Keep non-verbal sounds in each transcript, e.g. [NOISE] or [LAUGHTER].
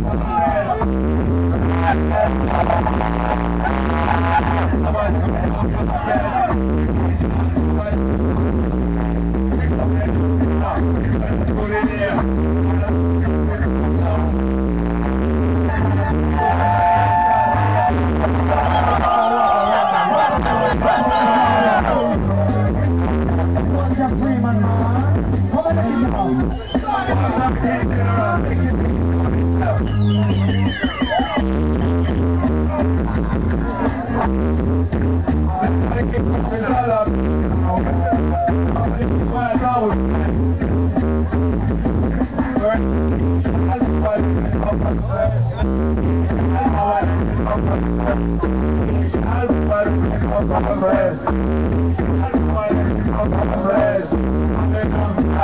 Thank you.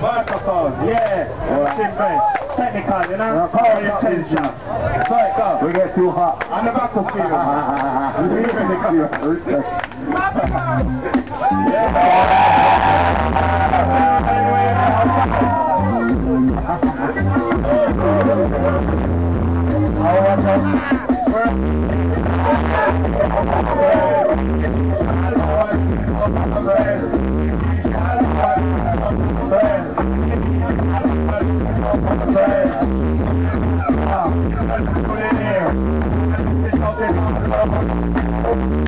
Microphone, yeah. Chin bench. Technical, you know? Call your. So it go. We get too hot. On the battlefield. Really technical. Thank you.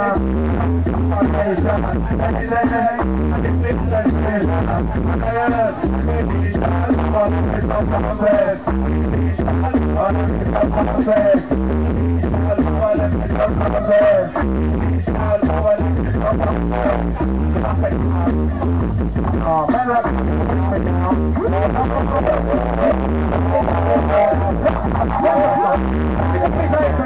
Oh,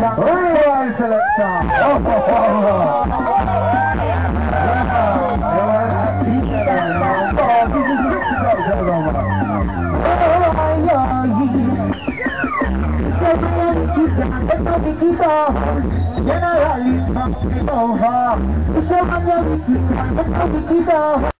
All right, selector. [LAUGHS] el tropiquito, llena y.